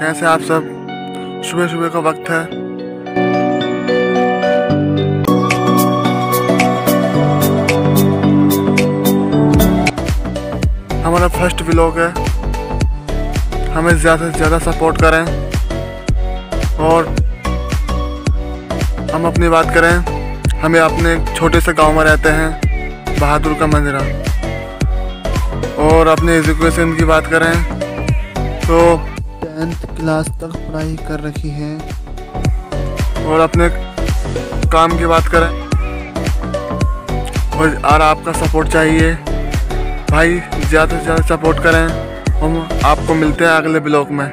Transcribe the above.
कैसे आप सब सुबह सुबह का वक्त है। हमारा फ़र्स्ट व्लॉग है। हमें ज़्यादा से ज़्यादा सपोर्ट करें और हम अपनी बात करें, हमें अपने छोटे से गाँव में रहते हैं, बहादुर का मंदिरा। और अपने एजुकेशन की बात करें तो टेंथ क्लास तक पढ़ाई कर रखी है। और अपने काम की बात करें, और और आपका सपोर्ट चाहिए, भाई, ज़्यादा से ज़्यादा सपोर्ट करें। हम आपको मिलते हैं अगले ब्लॉग में।